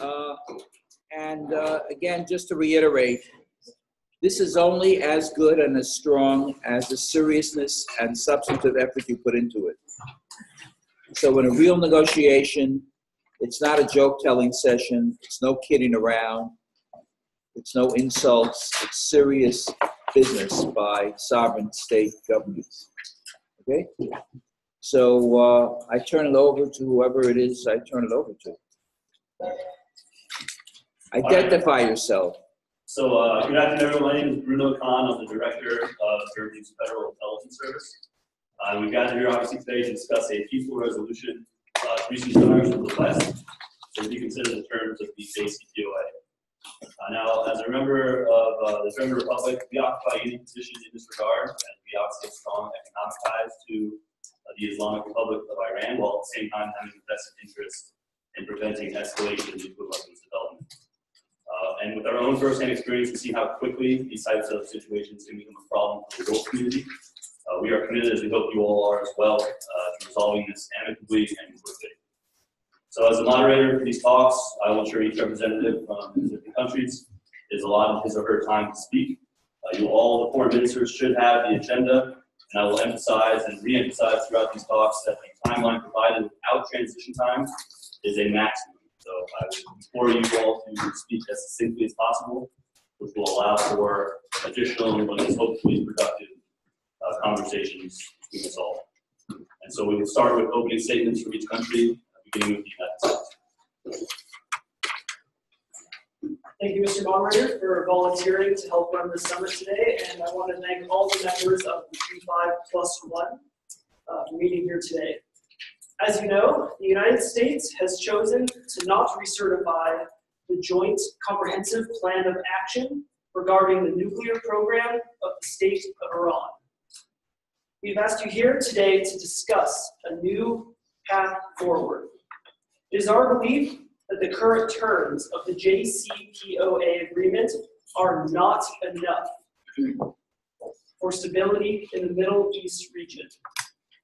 Uh, And uh, again, just to reiterate, this is only as good and as strong as the seriousness and substantive effort you put into it. So in a real negotiation, it's not a joke-telling session, it's no kidding around, it's no insults, it's serious business by sovereign state governments. Okay? So uh, I turn it over to whoever it is I turn it over to. Identify yourself. So, uh, good afternoon, everyone. My name is Bruno Khan. I'm the Director of Germany's Federal Intelligence Service. Uh, we've gathered here obviously today to discuss a peaceful resolution, uh, to receive donors from the West, to reconsider the terms of the JCPOA. Uh, now, as a member of uh, the German Republic, we occupy a unique position in this regard, and we obviously have strong economic ties to uh, the Islamic Republic of Iran, while at the same time having a vested interest in preventing escalation of nuclear weapons development. Uh, and with our own firsthand experience, we see how quickly these types of situations can become a problem for the world community. Uh, we are committed, as we hope you all are as well, uh, to resolving this amicably and quickly. So as the moderator for these talks, I will ensure each representative from different countries is allotted his or her time to speak. Uh, you all, the foreign ministers, should have the agenda, and I will emphasize and re-emphasize throughout these talks that the timeline provided without transition time is a maximum. So I would implore you all to speak as succinctly as possible, which will allow for additional hopefully productive uh, conversations between us all. And so we will start with opening statements from each country, uh, beginning with the United States. Thank you, Mr. Moderator, for volunteering to help run this summit today, and I want to thank all the members of the P5 Plus One uh, meeting here today. As you know, the United States has chosen to not recertify the Joint Comprehensive Plan of Action regarding the nuclear program of the state of Iran. We've asked you here today to discuss a new path forward. It is our belief that the current terms of the JCPOA agreement are not enough for stability in the Middle East region.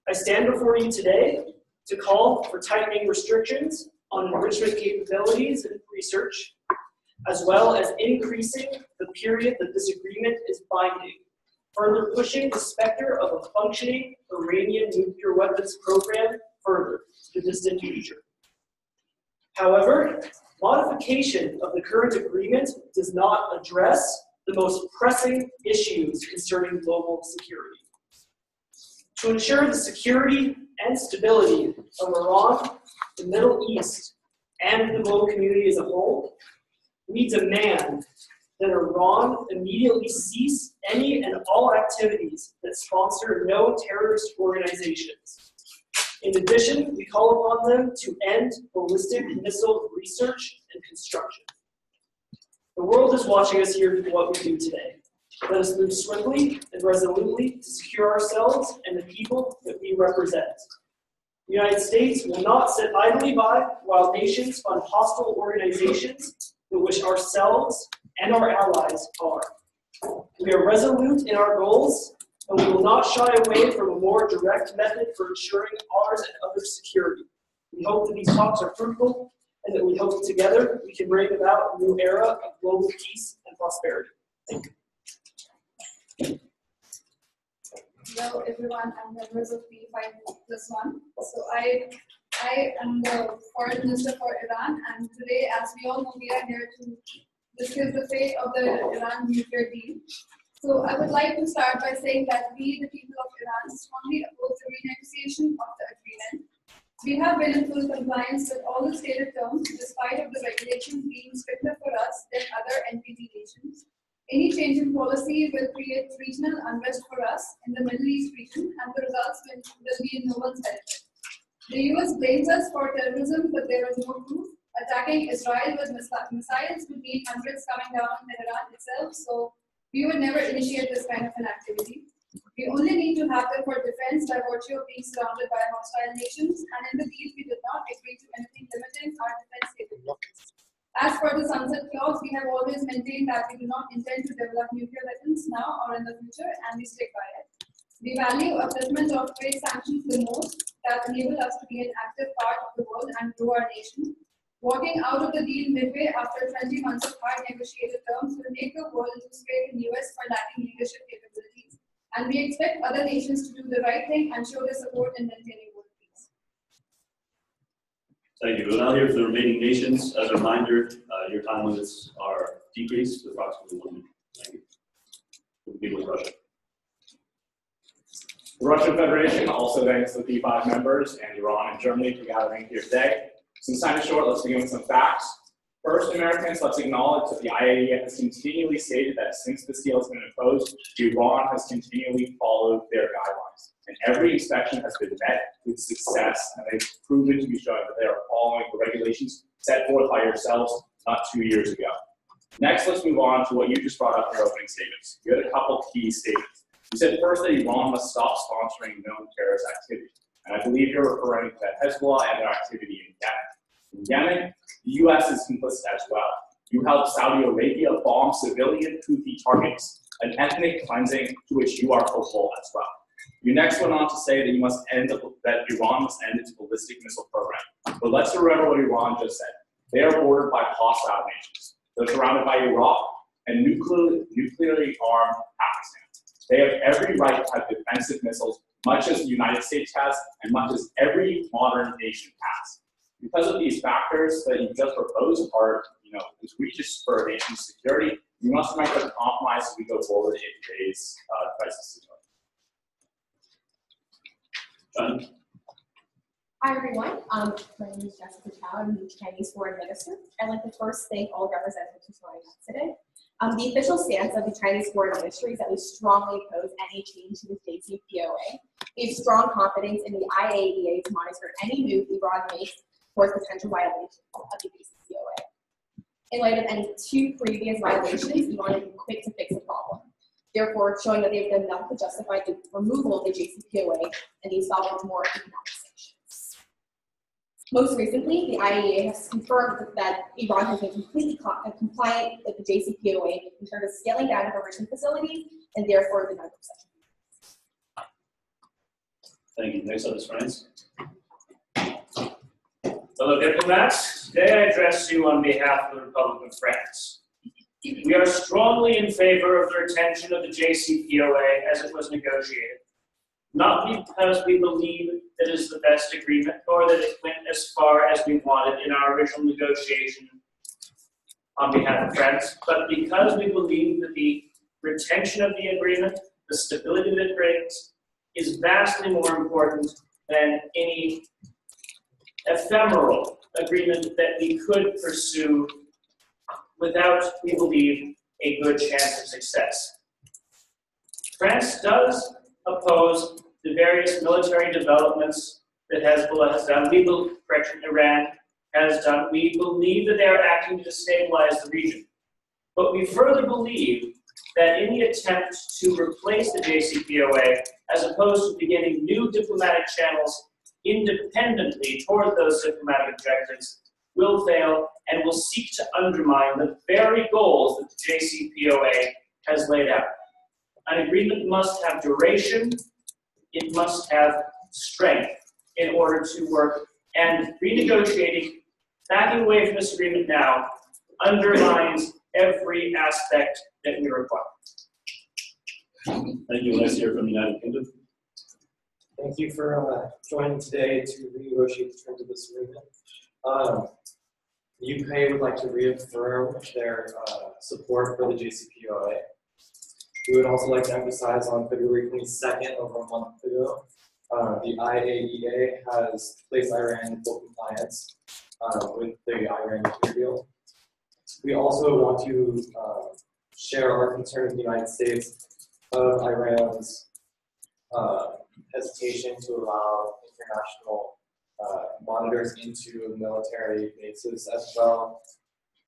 I stand before you today to call for tightening restrictions on enrichment capabilities and research, as well as increasing the period that this agreement is binding, further pushing the specter of a functioning Iranian nuclear weapons program further to the distant future. However, modification of the current agreement does not address the most pressing issues concerning global security. To ensure the security and stability of Iran, the Middle East, and the global community as a whole, we demand that Iran immediately cease any and all activities that sponsor no terrorist organizations. In addition, we call upon them to end ballistic missile research and construction. The world is watching us here for what we do today. Let us move swiftly and resolutely to secure ourselves and the people that we represent. The United States will not sit idly by while nations fund hostile organizations to which ourselves and our allies are. We are resolute in our goals, and we will not shy away from a more direct method for ensuring ours and others' security. We hope that these talks are fruitful, and that we hope together we can bring about a new era of global peace and prosperity. Thank you. Hello everyone, I'm members of P5 plus one. So I I am the foreign minister for Iran and today as we all know we are here to discuss the fate of the Iran nuclear deal. So I would like to start by saying that we, the people of Iran, strongly oppose the renegotiation of the agreement. We have been in full compliance with all the stated terms despite of the regulations being stricter for us than other NPT nations. Any change in policy will create regional unrest for us in the Middle East region, and the results will, be in no one's benefit. The US blames us for terrorism, but there is no proof. Attacking Israel with missiles would mean hundreds coming down on Tehran itself, so we would never initiate this kind of an activity. We only need to have them for defense by virtue of being surrounded by hostile nations, and in the deal, we did not agree to anything limiting our defense capabilities. As for the sunset clause, we have always maintained that we do not intend to develop nuclear weapons now or in the future, and we stick by it. We value upliftment of trade sanctions the most that enable us to be an active part of the world and grow our nation. Walking out of the deal midway after 20 months of hard negotiated terms will make the world lose faith in US for lacking leadership capabilities. And we expect other nations to do the right thing and show their support in maintaining. Thank you. We'll now hear from the remaining nations. As a reminder, uh, your time limits are decreased to approximately one minute. Thank you. We'll begin with Russia. The Russian Federation also thanks the P5 members and Iran and Germany for gathering here today. Since time is short, let's begin with some facts. First, Americans, let's acknowledge that the IAEA has continually stated that since this deal has been imposed, Iran has continually followed their guidelines. And every inspection has been met with success, and they've proven to be showing that they are following the regulations set forth by yourselves not two years ago. Next, let's move on to what you just brought up in your opening statements. You had a couple key statements. You said first that Iran must stop sponsoring known terrorist activity. And I believe you're referring to Hezbollah and their activity in Yemen. In Yemen, the U.S. is complicit as well. You helped Saudi Arabia bomb civilian Houthi targets, an ethnic cleansing to which you are culpable as well. You next went on to say that you must end that Iran must end its ballistic missile program. But let's remember what Iran just said. They are bordered by hostile nations. They're surrounded by Iraq and nuclear, nuclearly armed Pakistan. They have every right to have defensive missiles, much as the United States has, and much as every modern nation has. Because of these factors that you just proposed are, you know, egregious for a nation's security, we must make a compromise as we go forward in today's uh, crisis. Hi, everyone. Um, my name is Jessica Chow. I'm the Chinese Foreign Minister. I'd like to first thank all representatives joining us today. Um, the official stance of the Chinese Foreign Ministry is that we strongly oppose any change to the JCPOA. We have strong confidence in the IAEA to monitor any move Iran makes towards potential violations of the JCPOA. In light of any two previous violations, we want to be quick to fix the problem. Therefore, showing that they've done enough to justify the removal of the JCPOA and the more economic sanctions. Most recently, the IAEA has confirmed that Iran has been completely uh, compliant with the JCPOA in terms of scaling down of enrichment facilities and therefore the number of such. Thank you. Next is France. Fellow diplomats, today I address you on behalf of the Republic of France. We are strongly in favor of the retention of the JCPOA as it was negotiated. Not because we believe it is the best agreement or that it went as far as we wanted in our original negotiation on behalf of France, but because we believe that the retention of the agreement, the stability that it brings, is vastly more important than any ephemeral agreement that we could pursue without, we believe, a good chance of success. France does oppose the various military developments that Hezbollah has done. We believe, correction, Iran has done. We believe that they are acting to destabilize the region. But we further believe that in the attempt to replace the JCPOA, as opposed to beginning new diplomatic channels independently toward those diplomatic objectives, will fail and will seek to undermine the very goals that the JCPOA has laid out. An agreement must have duration, it must have strength in order to work, and renegotiating, backing away from this agreement now, undermines every aspect that we require. Thank you. Let's hear from the United Kingdom. Thank you for uh, joining today to renegotiate the terms of this agreement. Um, UK would like to reaffirm their uh, support for the JCPOA. We would also like to emphasize on February 22nd, over a month ago, uh, the IAEA has placed Iran in full compliance uh, with the Iran nuclear deal. We also want to uh, share our concern with the United States of Iran's uh, hesitation to allow international uh, monitors into military bases as well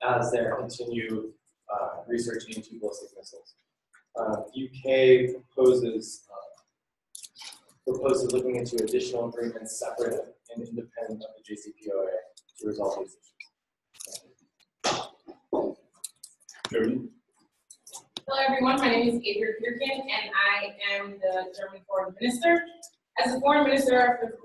as their continued uh, research into ballistic missiles. Uh, UK proposes uh, proposes looking into additional agreements separate and independent of the JCPOA to resolve these issues. Germany. Hello, everyone. My name is Adrian Peterkin, and I am the German Foreign Minister. As the Foreign Minister of the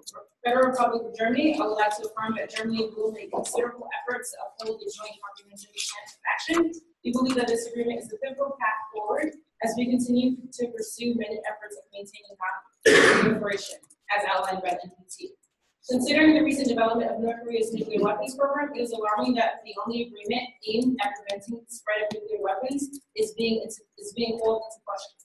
Federal Republic of Germany, I would like to affirm that Germany will make considerable efforts to uphold the joint comprehensive plan of action. We believe that this agreement is the pivotal path forward as we continue to pursue many efforts of maintaining cooperation, as outlined by the NPT. Considering the recent development of North Korea's nuclear weapons program, it is alarming that the only agreement aimed at preventing the spread of nuclear weapons is being, is being called into question.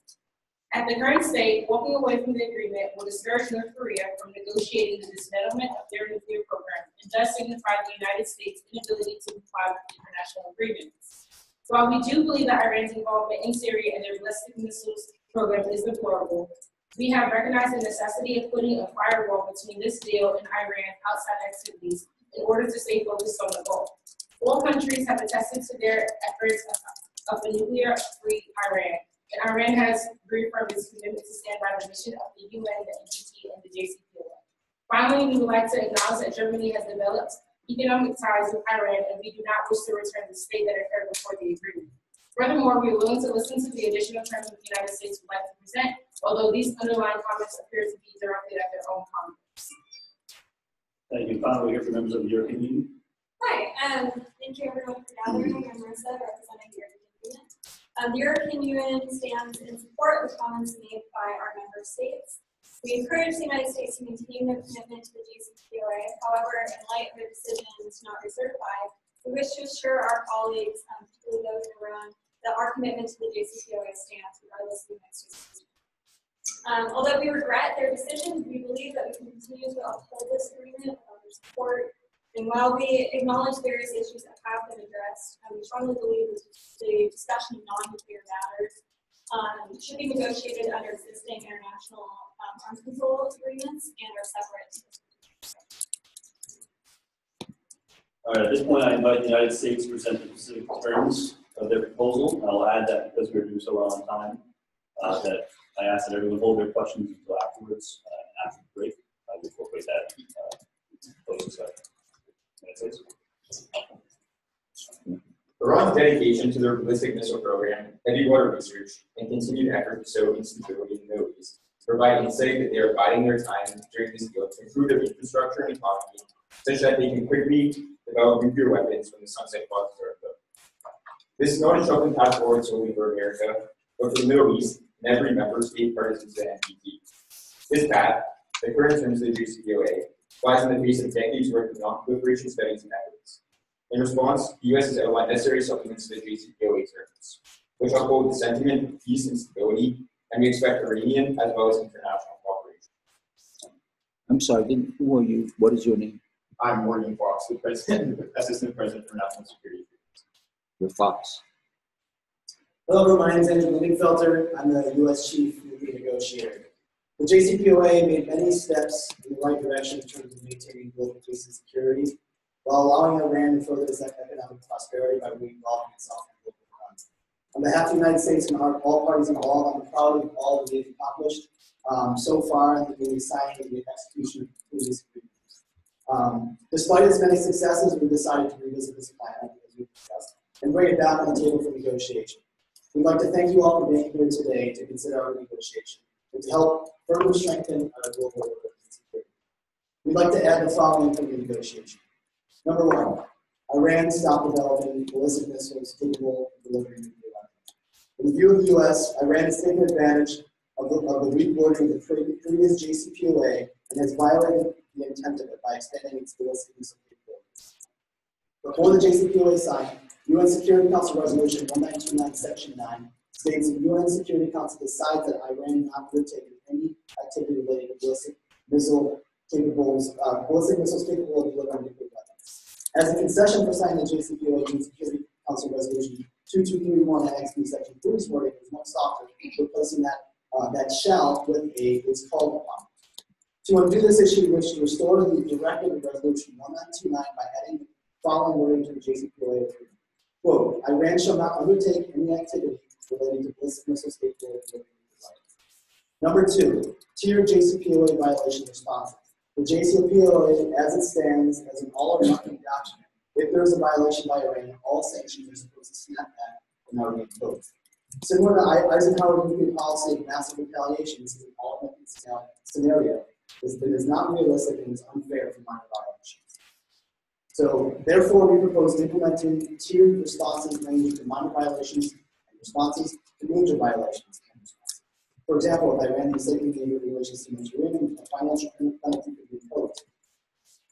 At the current state, walking away from the agreement will discourage North Korea from negotiating the dismantlement of their nuclear program and thus signify the United States' inability to comply with international agreements. While we do believe that Iran's involvement in Syria and their ballistic missiles program is deplorable, we have recognized the necessity of putting a firewall between this deal and Iran outside activities in order to stay focused on the goal. All countries have attested to their efforts of, of a nuclear-free Iran, and Iran has reaffirmed its commitment to stand by the mission of the UN, the NPT, and the JCPOA. Finally, we would like to acknowledge that Germany has developed economic ties with Iran, and we do not wish to return the state that occurred before the agreement. Furthermore, we are willing to listen to the additional terms that the United States would like to present, although these underlying comments appear to be directed at their own comments. Thank you. Finally, we hear from members of the European Union. Hi, um, thank you everyone for gathering. I'm Marissa, representing the European Union. Um, the European Union stands in support of the comments made by our member states. We encourage the United States to maintain their commitment to the JCPOA. However, in light of their decision to not recertify, we wish to assure our colleagues, um, particularly those in Iran, that our commitment to the JCPOA stands regardless of the next decision. Um, although we regret their decision, we believe that we can continue to uphold this agreement without their support. And while we acknowledge various issues that have been addressed, um, we strongly believe that the discussion of non-nuclear matters um, should be negotiated under existing international um, arms control agreements and are separate. All right, at this point, I invite the United States to present the specific terms of their proposal. I'll add that because we're doing so well on time, uh, that I ask that everyone hold their questions until afterwards, uh, after the break. I will incorporate that, uh, discussion. Iran's dedication to their ballistic missile program, heavy water research, and continued effort to sow instability in the Middle East provide insight that they are biding their time during this deal to improve their infrastructure and economy, such that they can quickly develop nuclear weapons when the sunset clauses are invoked. This is not a troubling path forward solely for America, but for the Middle East and every member state partisan to the NPT. This path, the current terms of the JCPOA, flies in the face of decades worth of non-proliferation studies and efforts. In response, the U.S. has outlined necessary supplements to the JCPOA terms, which uphold the sentiment of peace and stability, and we expect Iranian as well as international cooperation. I'm sorry, didn't, who are you? What is your name? I'm Morgan Fox, the President, Assistant President for National Security. Your Fox. Hello, everyone. My name is Andrew Lingenfelter. I'm the U.S. Chief Nuclear Negotiator. The JCPOA made many steps in the right direction in terms of maintaining global peace and security, while allowing Iran to further its economic prosperity by re-involving itself in global economy. On behalf of the United States and all parties involved, I'm proud of all that we've accomplished um, so far in the signing and the execution of previous agreements. Um, despite its many successes, we decided to revisit this plan, as we discussed, and bring it back on the table for negotiation. We'd like to thank you all for being here today to consider our negotiation to help further strengthen our global order and security. We'd like to add the following to the negotiation. Number one, Iran stopped developing ballistic missiles capable of delivering nuclear weapons. In the view of the U.S., Iran has taken advantage of the, of the weak wording of the previous JCPOA and has violated the intent of it by extending its ballistic missile capabilities. Before the JCPOA signed, UN Security Council Resolution 1929, Section 9 states the UN Security Council decides that Iran not undertake any activity related to ballistic missile capable, uh, ballistic missiles capable of delivering nuclear weapons. As a concession for signing the JCPOA, UN Security Council Resolution 2231 Annex B, Section 3's wording is much softer, replacing that uh, that shall with a is called upon. To undo this issue, to restore the directive of Resolution 1929 by adding the following wording to the JCPOA agreement. Quote, Iran shall not undertake any activity to. Number two, tier JCPOA violation responses. The JCPOA, as it stands, as an all or nothing document. If there is a violation by Iran, all sanctions are supposed to snap back and are reimposed. Similar to I- Eisenhower nuclear policy of massive retaliation, this is an all or nothing scenario. it is not realistic and is unfair for minor violations. So therefore, we propose implementing tiered responses ranging from minor violations responses to major violations responses. For example, if Iran mistakenly gave regulations to enter in, a financial penalty could be imposed.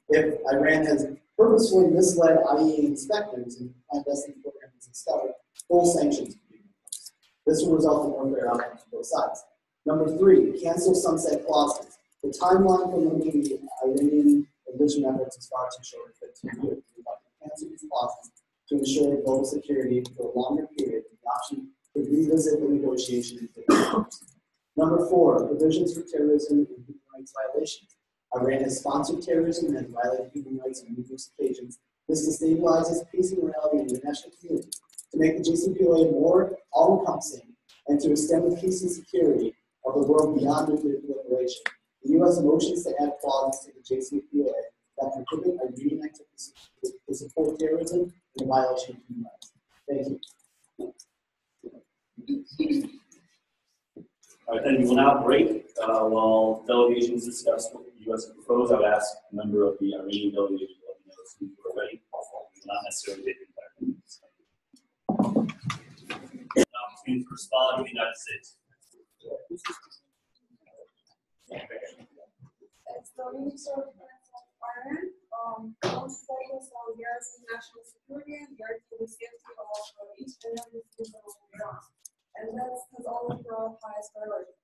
If Iran has purposefully misled IAEA inspectors and clandestine program is discovered, full sanctions could be imposed. This will result in unfair outcomes for both sides. Number three, cancel sunset clauses. The timeline for limiting the Iranian revision efforts is far too short, fifteen years. We'd like to cancel these clauses to ensure global security for a longer period, the option to revisit the negotiation. Number four, provisions for terrorism and human rights violations. Iran has sponsored terrorism and violated human rights on numerous occasions. This destabilizes peace and morality in the international community. To make the JCPOA more all-encompassing and to extend the peace and security of the world beyond nuclear proliferation, the U.S. motions to add clauses to the JCPOA that prohibit Iranian activities to support terrorism the violation of human rights. Thank you. All right, then we will now break uh, while delegations discuss what the U.S. has proposed. I would ask a member of the Iranian delegation to let me know as soon as we're ready. Not necessarily take the entire meeting. Opportunity to respond to the United States. As the Of of um, to focus on Iran's national security and guarantee the safety of uh, each and every citizen of Iran. And that has always been our highest priority.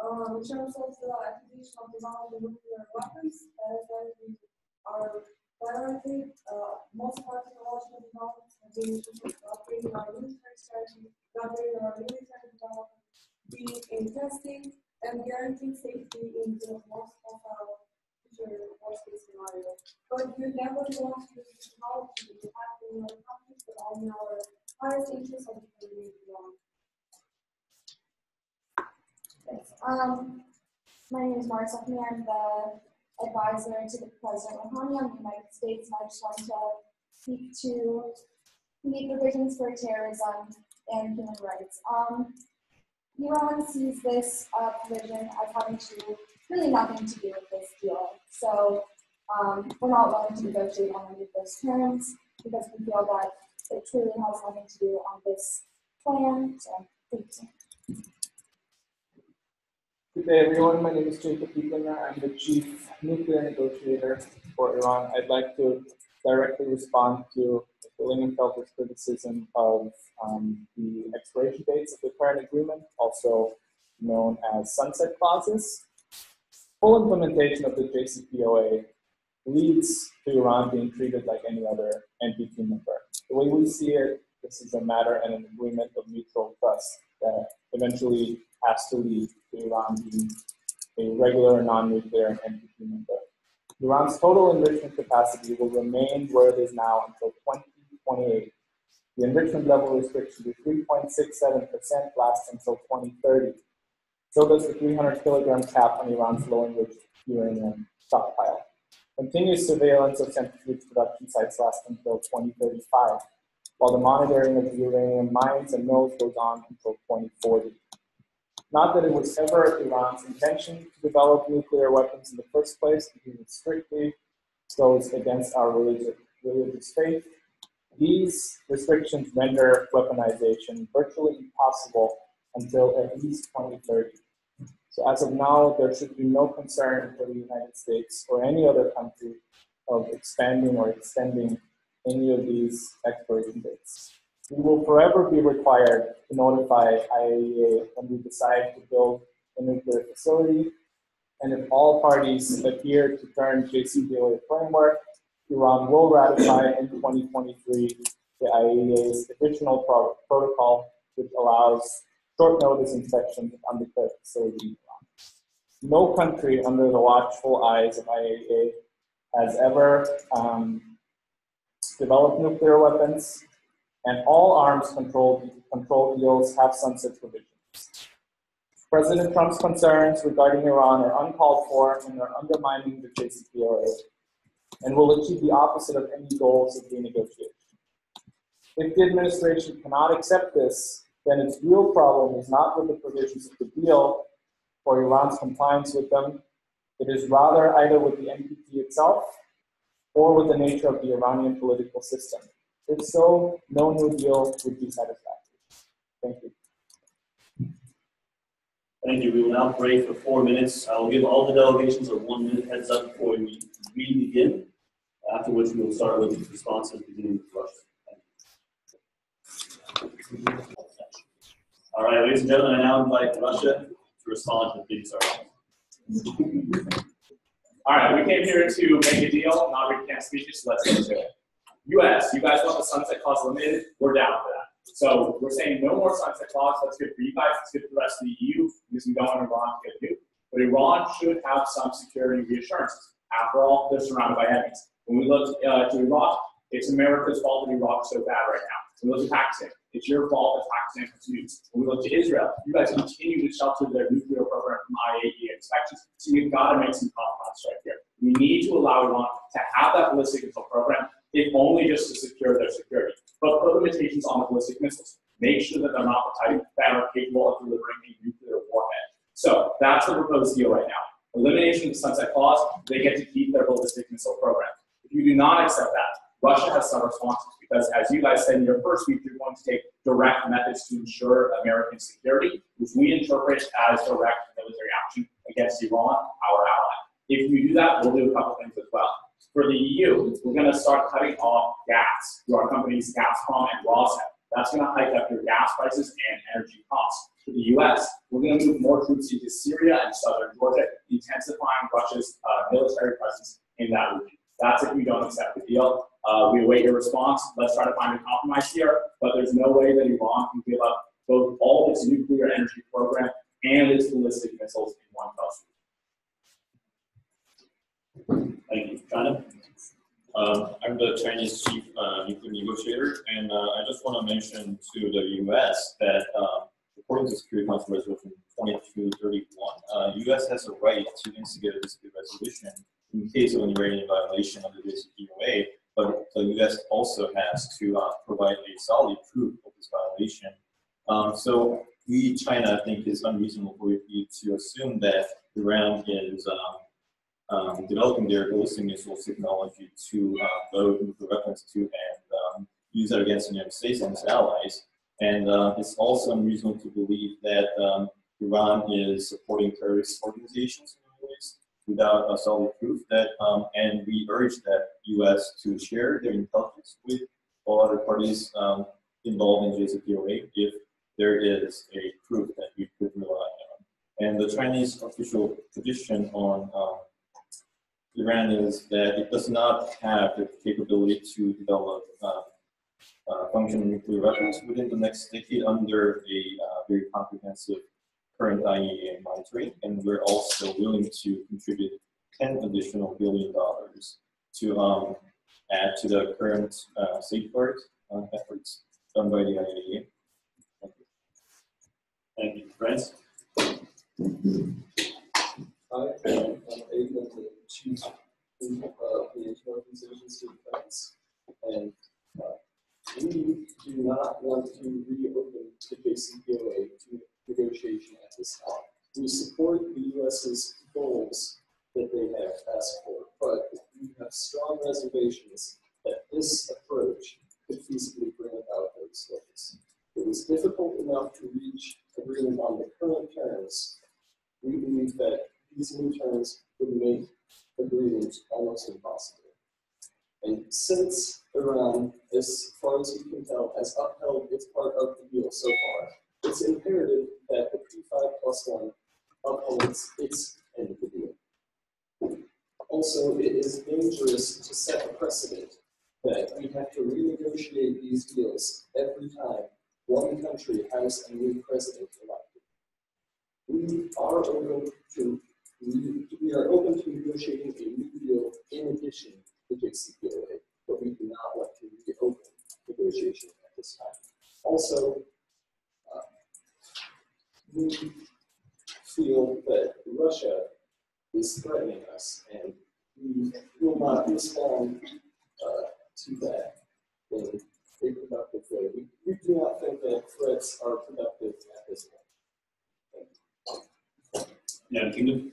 Um, in terms of the acquisition of developing nuclear weapons, as that is our priority, uh, most of our technological developments have been upgrading our military strategy, upgrading our military development, being in testing, and guaranteeing safety in the most of our worst case scenario. But we never use technology to happen in our countries, but only our highest interest of the community. Um, my name is Mara Stephanie. I'm the advisor to the President Rouhani on the United States, and I just want to speak to the provisions for terrorism and human rights. Um, Iran sees this uh, provision as having to really nothing to do with this deal. So um, we're not willing to negotiate on any of those terms because we feel that it truly has nothing to do on this plan. So thank you. Good day, everyone. My name is Jacob Pieblinger. I'm the chief nuclear negotiator for Iran. I'd like to directly respond to the Lingenfelter's criticism of um, the expiration dates of the current agreement, also known as sunset clauses. Full implementation of the JCPOA leads to Iran being treated like any other NPT member. The way we see it, this is a matter and an agreement of mutual trust that eventually has to lead to Iran being a regular non-nuclear NPT member. Iran's total enrichment capacity will remain where it is now until 2028. The enrichment level restriction to 3.67% lasts until 2030. So does the 300 kilogram cap on Iran's low enriched uranium stockpile. Continuous surveillance of centrifuge production sites lasts until 2035, while the monitoring of the uranium mines and mills goes on until 2040. Not that it was ever Iran's intention to develop nuclear weapons in the first place, because it strictly goes against our religious, religious faith. These restrictions render weaponization virtually impossible until at least 2030. So as of now, there should be no concern for the United States or any other country of expanding or extending any of these expiration dates. We will forever be required to notify IAEA when we decide to build a nuclear facility. And if all parties adhere to current JCPOA framework, Iran will ratify in 2023 the IAEA's additional pro- protocol, which allows short notice inspections of undeclared Iran. No country under the watchful eyes of IAEA has ever um, developed nuclear weapons, and all arms control, control deals have sunset provisions. President Trump's concerns regarding Iran are uncalled for and are undermining the JCPOA and will achieve the opposite of any goals of renegotiation. If the administration cannot accept this, then its real problem is not with the provisions of the deal or Iran's compliance with them, It is rather either with the NPT itself or with the nature of the Iranian political system. If so, no new deal would be satisfactory. Thank you. Thank you. We will now break for four minutes. I will give all the delegations a one minute heads up before we, we begin, after which we will start with responses beginning with Russia. All right, ladies and gentlemen, I now invite Russia to respond to the previous argument. All right, we came here to make a deal, not recant speeches, so let's get to it. US, you guys want the sunset clause limited? We're down for that. So we're saying no more sunset clause. That's good for you guys. It's good for the rest of the EU because we don't want Iran to get nuked. But Iran should have some security reassurances. After all, they're surrounded by enemies. When we look uh, to Iraq, it's America's fault that Iraq is so bad right now. We look to Pakistan, it's your fault that Pakistan nukes. When we look to Israel, you guys continue to shelter their nuclear program from IAEA inspections. So we've got to make some compromise right here. We need to allow Iran to have that ballistic missile program, if only just to secure their security. But put limitations on the ballistic missiles. Make sure that they're not the type that are capable of delivering a nuclear warhead. So that's the proposed deal right now. Elimination of the sunset clause, they get to keep their ballistic missile program. If you do not accept that, Russia has some responses because, as you guys said in your first week, you're going to take direct methods to ensure American security, which we interpret as direct military action against Iran, our ally. If you do that, we'll do a couple things as well. For the EU, we're going to start cutting off gas to our companies Gazprom and Rosneft. That's going to hike up your gas prices and energy costs. For the U.S., we're going to move more troops into Syria and southern Georgia, intensifying Russia's uh, military presence in that region. That's if we don't accept the deal. Uh, we await your response. Let's try to find a compromise here, but there's no way that Iran can give up both all of its nuclear energy program and its ballistic missiles in one fell swoop. Thank you. China? Um, I'm the Chinese chief uh, nuclear negotiator, and uh, I just want to mention to the U.S. that uh, according to Security Council Resolution 2231, uh, U.S. has a right to instigate a dispute resolution in case of any Iranian violation of the JCPOA, but the U.S. also has to uh, provide a solid proof of this violation. Um, so we, China, I think is unreasonable for you to assume that Iran is um, um, developing their ballistic missile technology to uh, load nuclear weapons to and um, use that against the United States and its allies. And uh, it's also unreasonable to believe that um, Iran is supporting terrorist organizations without a solid proof that, um, and we urge that U.S. to share their intelligence with all other parties um, involved in JCPOA if there is a proof that we could rely on. And the Chinese official position on um, Iran is that it does not have the capability to develop uh, uh, functional nuclear weapons within the next decade under a uh, very comprehensive current IAEA monitoring, and we're also willing to contribute 10 additional billion dollars to um, add to the current uh, safeguard uh, efforts done by the IAEA. Thank you. Thank you. France? I am able to choose in, uh, the intelligence agency defense. And, uh, we do not want to reopen the JCPOA to negotiation at this time. We support the US's goals that they have asked for, but we have strong reservations that this approach could feasibly bring about those goals. It was difficult enough to reach agreement on the current terms. We believe that these new terms would make agreement almost impossible. And since Iran, as far as we can tell, has upheld its part of the deal so far, it's imperative that the P5 plus one upholds its end of the deal. Also, it is dangerous to set a precedent that we have to renegotiate these deals every time one country has a new president elected. We are open to we, are open to negotiating a new deal in addition to JCPOA, but we do not want to reopen negotiation at this time. Also, we feel that Russia is threatening us, and we will not respond uh, to that in a productive way. We, we do not think that threats are productive at this point. Yeah, Kingdom?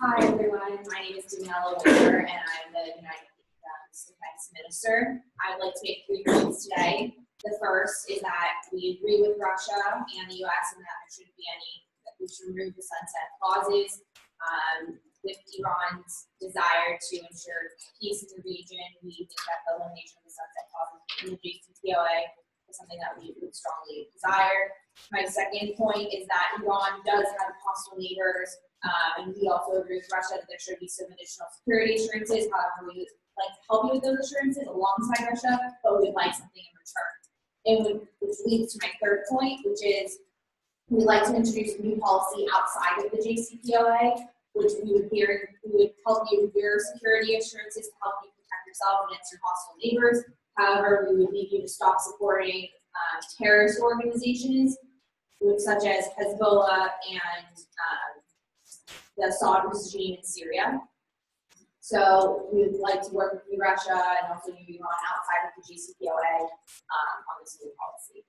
Hi, everyone. My name is Daniela Whitaker, and I'm the United Kingdom's Defense Minister. I'd like to make three points today. The first is that we agree with Russia and the US and that there shouldn't be any, that we should remove the sunset clauses. Um, with Iran's desire to ensure peace in the region, we think that the elimination of the sunset clauses in the JCPOA is something that we would strongly desire. My second point is that Iran does have hostile neighbors, um, and we also agree with Russia that there should be some additional security assurances. However, we would like to help you with those assurances alongside Russia, but we would like something in return. And which leads to my third point, which is we'd like to introduce a new policy outside of the JCPOA, which we would hear, we would help you with your security assurances to help you protect yourself against your hostile neighbors. However, we would need you to stop supporting um, terrorist organizations, such as Hezbollah and um, the Assad regime in Syria. So we would like to work with you, Russia and also you, Iran, outside of the JCPOA um, on this new policy.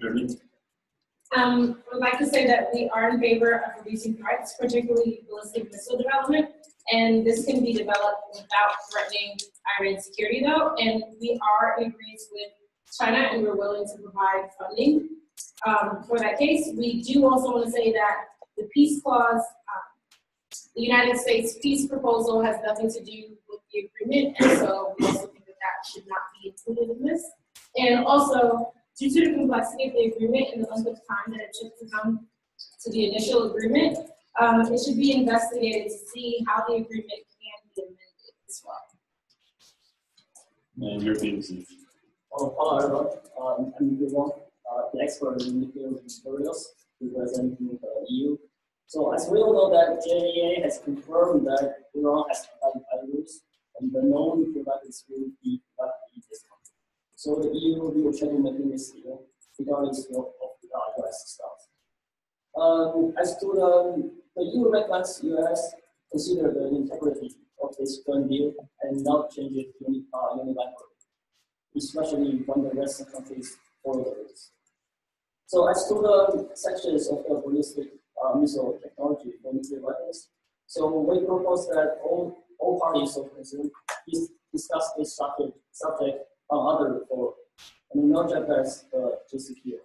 Germany? Um, I would like to say that we are in favor of reducing threats, particularly ballistic missile development. And this can be developed without threatening Iran's security though. And we are in agreement with China and we're willing to provide funding um, for that case. We do also want to say that the peace clause, the United States peace proposal has nothing to do with the agreement. And so we also think that that should not be included in this. And also, due to the complexity of the agreement and the length of time that it took to come to the initial agreement, um, it should be investigated to see how the agreement can be amended as well. And European Chief. Oh, hello everyone. Um, I'm Yuval, uh, the expert in nuclear materials representing the EU. So as we all know that JEA has confirmed that Iran has provided Belarus and the known will be provided in this country. So the EU will to maintain this deal regardless of the US stuff. Um, as to the, the EU recommends US consider the integrity of this joint deal and not change it uni, uh, unilaterally especially when the Western countries follow this. So as to the sections of the ballistic missile technology for nuclear weapons, so we propose that all, all parties of concern dis- discuss this subject, subject on other forum, and not just as the JCPOA.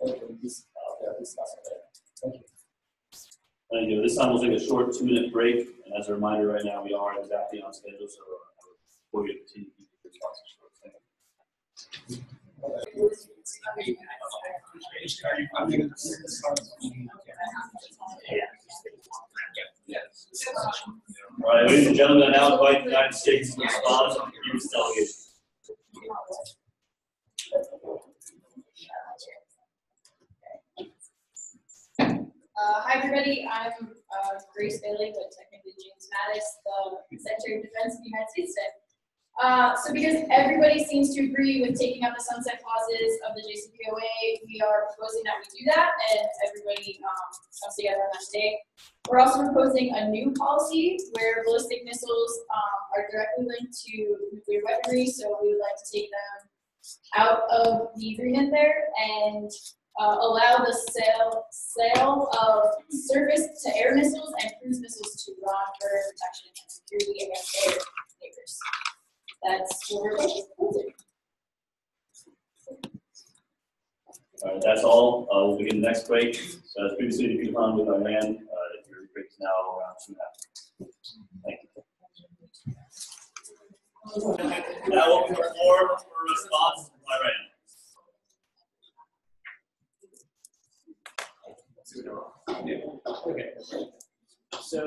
that we dis- uh, discussing there. Thank you. Thank you. This time we'll take a short two-minute break. And as a reminder, right now, we are exactly on schedule, so uh, we'll continue to keep the responses. Thank you. All right, ladies and gentlemen, I now invite the United States to respond to the U.S. delegation. Uh, hi, everybody. I'm uh, Grace Bailey, but technically James Mattis, the Secretary of Defense of the United States. Uh, so because everybody seems to agree with taking out the sunset clauses of the JCPOA, we are proposing that we do that, and everybody um, comes together on that day. We're also proposing a new policy where ballistic missiles um, are directly linked to nuclear weaponry, so we would like to take them out of the agreement there and uh, allow the sale sale of surface to air missiles and cruise missiles to Iran for protection and security against their neighbors. That's what we're proposing. All right, that's all. Uh, we'll begin the next break. So as previously agreed upon with Iran, uh, your break is now around two and a half. Thank you. Now open the floor for response from Iran. Okay. So,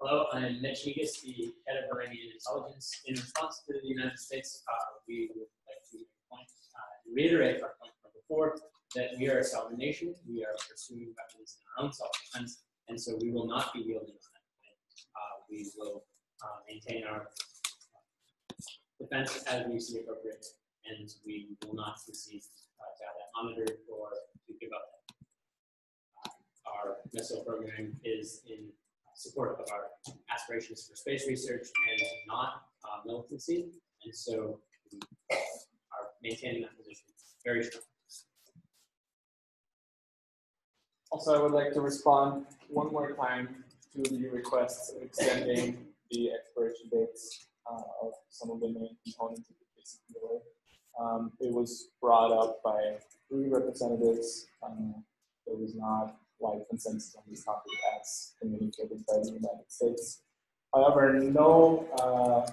hello, I'm Mitch the head of Iranian intelligence. In response to the United States, uh, we would like to point, uh, reiterate our point from before that we are a sovereign nation. We are pursuing weapons in our own self-defense, and so we will not be yielding on that point. Uh, we will uh, maintain our defense as we see appropriate, and we will not uh, to that monitored or to give up our missile program is in support of our aspirations for space research and not uh, militancy. And so we are maintaining that position very strong. Also, I would like to respond one more time to the requests of extending the expiration dates uh, of some of the main components of the JCPOA. Um, It was brought up by three representatives. Um, There was not wide consensus on this topic as communicated by the United States. However, no uh,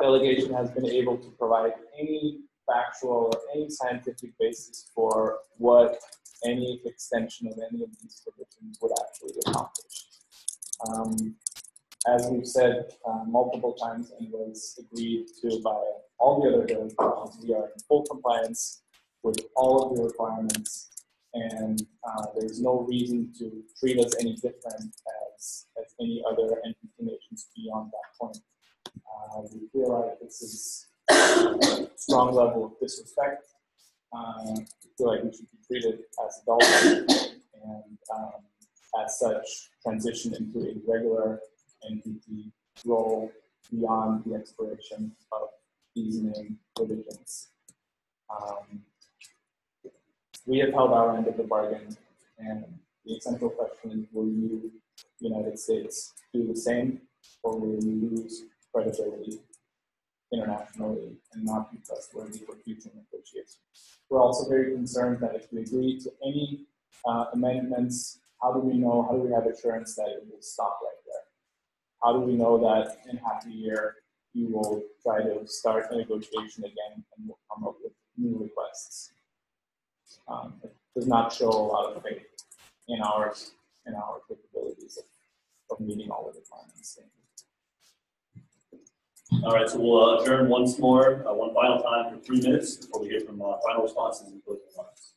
delegation has been able to provide any factual or any scientific basis for what any extension of any of these provisions would actually accomplish. Um, as we've said uh, multiple times and was agreed to by all the other delegations, we are in full compliance with all of the requirements, and uh, there's no reason to treat us any different as, as any other entity nations beyond that point. Uh, we feel like this is a strong level of disrespect. Uh, we feel like we should be treated as adults and um, as such transition into a regular entity role beyond the expiration of these main provisions. Um, we have held our end of the bargain, and the essential question is, will you, United States, do the same, or will you lose credibility internationally and not be trustworthy for future negotiations? We're also very concerned that if we agree to any uh, amendments, how do we know, how do we have assurance that it will stop right there? How do we know that in half a year you will try to start a negotiation again and will come up with new requests? Um, does not show a lot of faith in our in our capabilities of, of meeting all the requirements. All right, so we'll uh, adjourn once more, uh, one final time for three minutes before we hear from uh, final responses and closing remarks.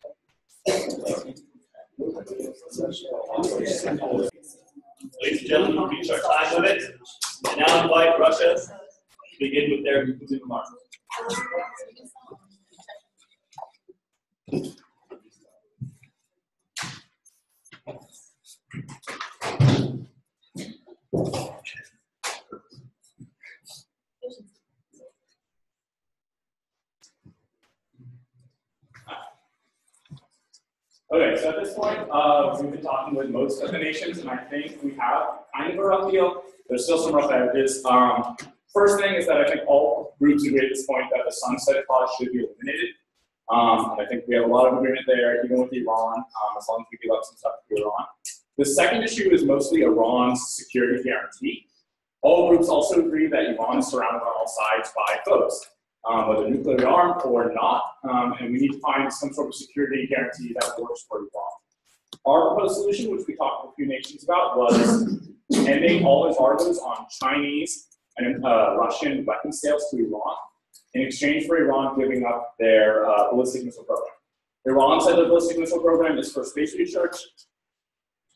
Ladies and gentlemen, we reached our time limit. And now invite Russia to begin with their concluding remarks. Okay, so at this point, uh, we've been talking with most of the nations, and I think we have kind of a rough deal. There's still some rough edges. Um, first thing is that I think all groups agree at this point that the sunset clause should be eliminated. Um, and I think we have a lot of agreement there, even with Iran, um, as long as we give up some stuff to Iran. The second issue is mostly Iran's security guarantee. All groups also agree that Iran is surrounded on all sides by foes um, whether nuclear armed or not, um, and we need to find some sort of security guarantee that works for Iran. Our proposed solution, which we talked to a few nations about, was ending all embargoes on Chinese and uh, Russian weapon sales to Iran in exchange for Iran giving up their uh, ballistic missile program. Iran said the ballistic missile program is for space research.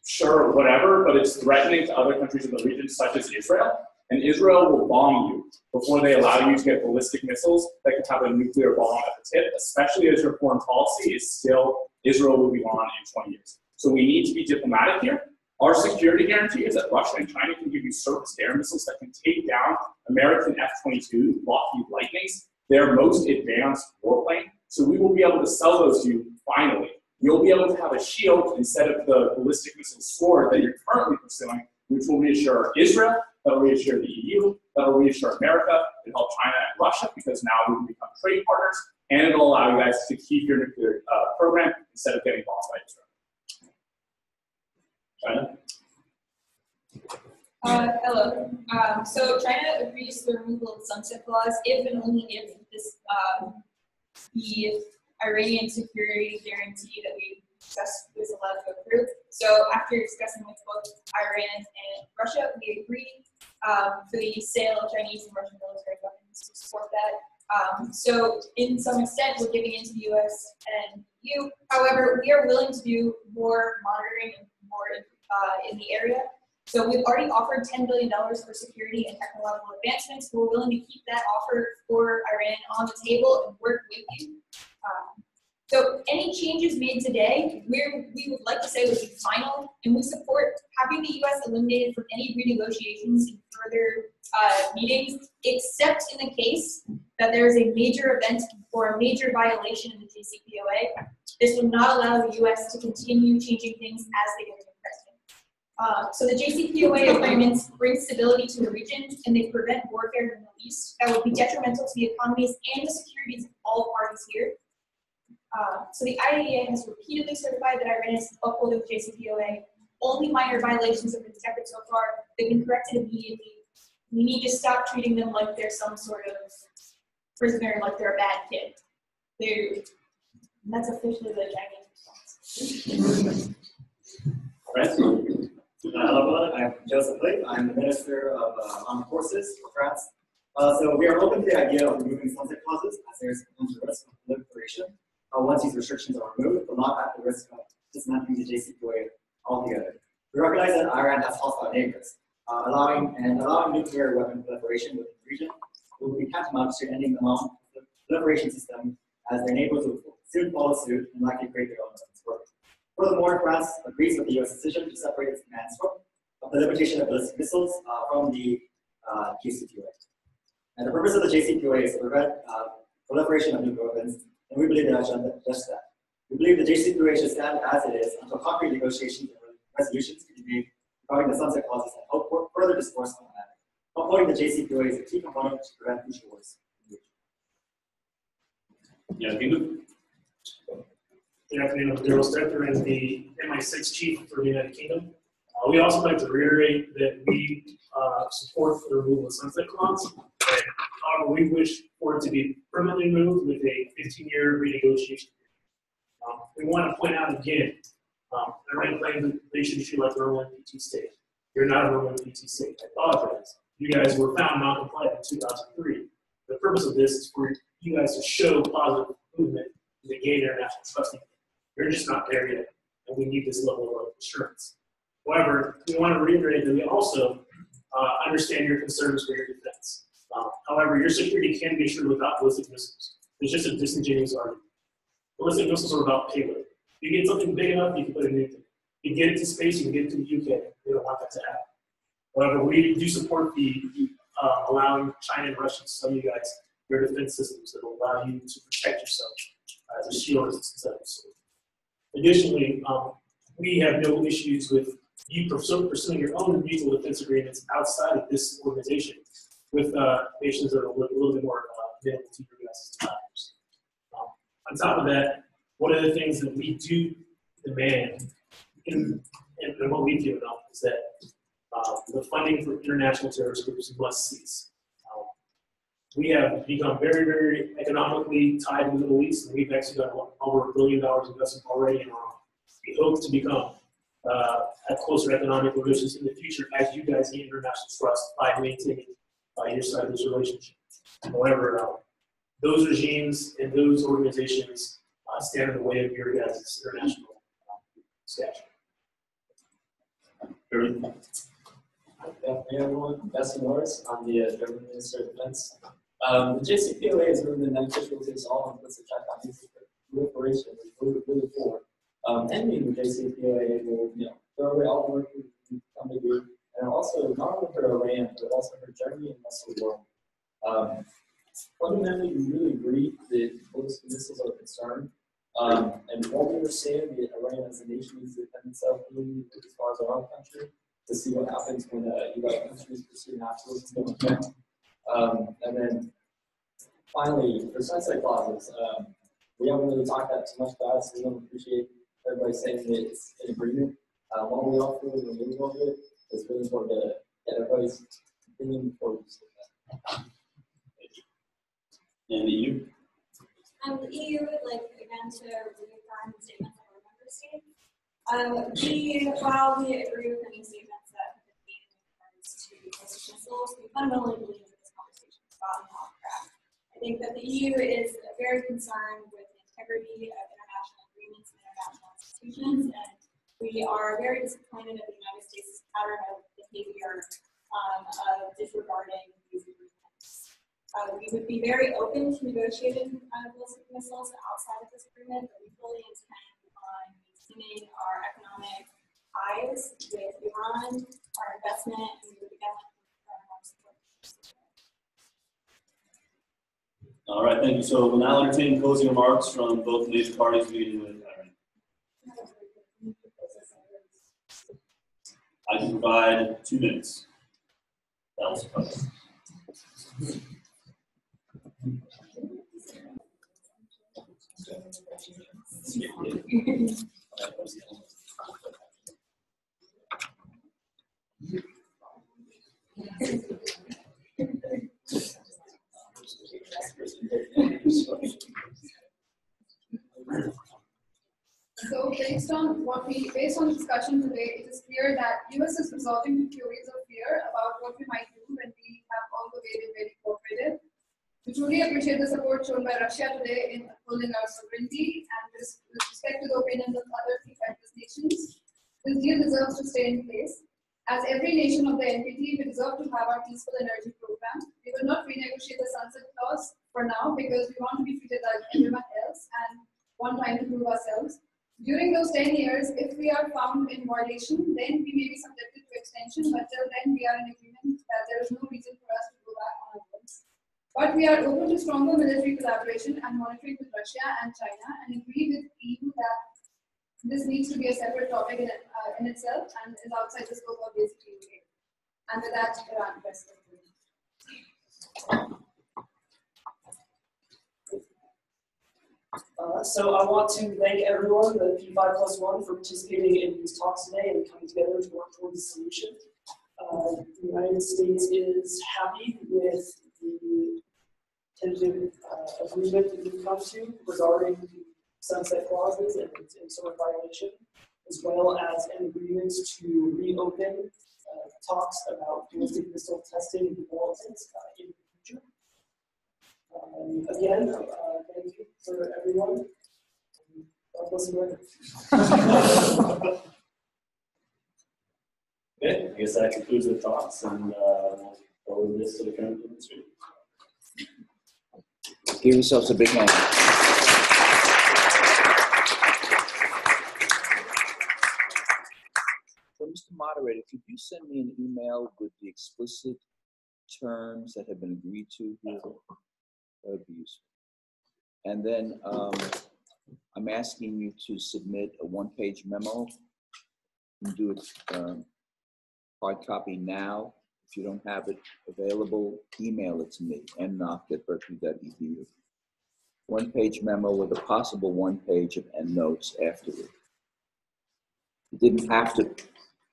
Sure, whatever, but it's threatening to other countries in the region, such as Israel, and Israel will bomb you before they allow you to get ballistic missiles that could have a nuclear bomb at the tip, especially as your foreign policy is still Israel will be gone in 20 years. So we need to be diplomatic here. Our security guarantee is that Russia and China can give you surface air missiles that can take down American F-22 Lockheed Lightnings, their most advanced warplane. So we will be able to sell those to you finally. You'll be able to have a shield instead of the ballistic missile sword that you're currently pursuing, which will reassure Israel That'll reassure the EU. That'll reassure America. It'll help China and Russia because now we can become trade partners, and it'll allow you guys to keep your nuclear uh, program instead of getting lost by Israel. China. Uh, hello. Um, so China agrees to the removal of sunset clause if and only if this um, the Iranian security guarantee that we discussed was allowed to approve. So after discussing with both Iran and Russia, we agreed um, for the sale of Chinese and Russian military weapons to support that. Um, so in some extent, we're giving in to the U.S. and EU. However, we are willing to do more monitoring and more uh, in the area. So we've already offered $10 billion for security and technological advancements. We're willing to keep that offer for Iran on the table and work with you. Um, So any changes made today, we're, we would like to say would be final, and we support having the US eliminated from any renegotiations and further uh, meetings, except in the case that there is a major event or a major violation in the JCPOA. This would not allow the US to continue changing things as they go to precedent. Uh, so the JCPOA agreements bring stability to the region and they prevent warfare in the Middle East that would be detrimental to the economies and the securities of all parties here. Uh, so the IAEA has repeatedly certified that Iran is upholding the JCPOA. Only minor violations have been detected so far. They've been corrected immediately. We need to stop treating them like they're some sort of prisoner, like they're a bad kid. They're, that's officially the Chinese response. France? Uh, hello. I'm Joseph Lee. I'm the Minister of uh, Armed Forces for France. Uh, so we are open to the idea of removing sunset clauses as there is a risk of proliferation uh, once these restrictions are removed, but not at the risk of dismantling the JCPOA altogether. We recognize that Iran has hostile neighbors, uh, allowing and allowing nuclear weapon proliferation within the region will be tantamount to ending the non-proliferation system as their neighbors will soon follow suit and likely create their own weapons program. Furthermore, France agrees with the U.S. decision to separate its of the limitation of ballistic missiles uh, from the uh, JCPOA. And the purpose of the JCPOA is to prevent uh, proliferation of nuclear weapons, and we believe it has done just that. We believe the JCPOA should stand as it is until concrete negotiations and resolutions can be made regarding the sunset clauses and hope for further discourse on the matter. Upholding the JCPOA is a key component to prevent future wars. Yeah, Kingu? Good afternoon, I'm Daryl Stether, and the MI6 chief for the United Kingdom. Uh, we also like to reiterate that we uh, support the removal of sunset clause. We wish for it to be permanently removed with a 15-year renegotiation. Um, we want to point out again, um, that they should issue like their own NPT state. You're not a Roman NPT state. I apologize. You guys were found non-compliant in 2003. The purpose of this is for you guys to show positive movement to gain international trust. You're just not there yet, and we need this level of assurance. However, we want to reiterate that we also uh, understand your concerns for your defense. Um, however, your security can be assured without ballistic missiles. It's just a disingenuous argument. Ballistic missiles are about payload. You get something big enough, you can put nuke in. You get it to space, you can get it to the UK. We don't want that to happen. However, we do support the uh, allowing China and Russia to sell you guys your defense systems that will allow you to protect yourself as a shield instead of a sword. Additionally, um, we have no issues with you pursuing your own mutual defense agreements outside of this organization with uh, nations that are a little, bit more uh, available to guys' desires. Um, on top of that, one of the things that we do demand in, in, in what we do given is that uh, the funding for international terrorist groups must cease. Um, we have become very, very economically tied in the Middle East, and we've actually got over a billion dollars invested already in Iran. We hope to become uh, closer economic relations in the future as you guys gain international trust by maintaining uh, your side of this relationship. However, uh, those regimes and those organizations uh, stand in the way of your guys' international uh, stature. Good afternoon, everyone. I'm Bessie Norris. I'm the uh, German Minister of Defense. Um, the JCPOA is really beneficial to us all and puts a check on nuclear proliferation and move it really forward. Um, ending the JCPOA will, you know, throw away all the work we've come to do, and also not only for Iran, but also Germany and the rest world. Um, fundamentally, we really agree that ballistic missiles are a concern. Um, and while we understand that Iran as a nation needs to defend itself really as far as our own country, to see what happens when uh, you got countries pursue nationalism don't Um, and then finally, for sunset clauses, um, we haven't really talked that too much about it, so we don't appreciate everybody saying that it's an agreement. Um, while we all feel we're moving over it, it's really important to get everybody's opinion before we say that. And the EU? Um, the EU would like again to reaffirm the statements of our member states. Um, we, while we agree with any statements that have been made in regards to ballistic missiles, we fundamentally believe that this conversation is gotten off track. I think that the EU is very concerned with the integrity of international agreements and international institutions, and we are very disappointed at the United States' pattern of behavior um, of disregarding these agreements. Uh, we would be very open to negotiating uh, ballistic missiles outside of this agreement but we fully intend on maintaining our economic ties with Iran, our investment, and we would again like to confirm our support. All right, thank you. So we'll now entertain closing remarks from both major parties, beginning with Iran. I can provide two minutes. That suffice. So based on what we, based on discussion today, it is clear that US is resolving to theories of fear about what we might do when we have all the way very cooperative. We truly appreciate the support shown by Russia today in upholding our sovereignty and with respect to the opinions of other defenseless nations. This deal deserves to stay in place. As every nation of the NPT, we deserve to have our peaceful energy program. We will not renegotiate the sunset clause for now because we want to be treated like everyone else and want time to prove ourselves. During those 10 years, if we are found in violation, then we may be subjected to extension, but till then we are in agreement that there is no reason for us to go back on our words. But we are open to stronger military collaboration and monitoring with Russia and China and agree with EU that this needs to be a separate topic in, uh, in itself and is outside the scope of basic EU. And with that, Iran President. Uh, so I want to thank everyone, the P5 plus one, for participating in these talks today and coming together to work towards a solution. Uh, the United States is happy with the tentative uh, agreement that we've come to regarding sunset clauses and, and sort of violation, as well as an agreement to reopen uh, talks about ballistic missile testing and development uh, in the future. Um, again, uh, for everyone. God bless America. Okay, I guess that concludes the thoughts, and uh, we'll forward this to the current administrator. Give yourselves a big hand. So, Mr. Moderator, could you send me an email with the explicit terms that have been agreed to here? That would be useful. And then um, I'm asking you to submit a one-page memo. You can do it um, hard copy now. If you don't have it available, email it to me, nnock at berkeley.edu. One-page memo with a possible one page of endnotes afterward. You didn't have to,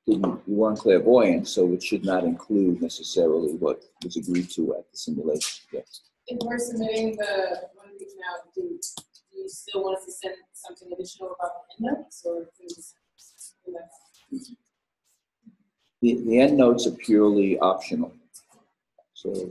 didn't, you weren't clairvoyant, so it should not include necessarily what was agreed to at the simulation. Yes. If we're submitting the I'm reaching out, do, do you still want us to send something additional about the end notes or please? The, the endnotes are purely optional. So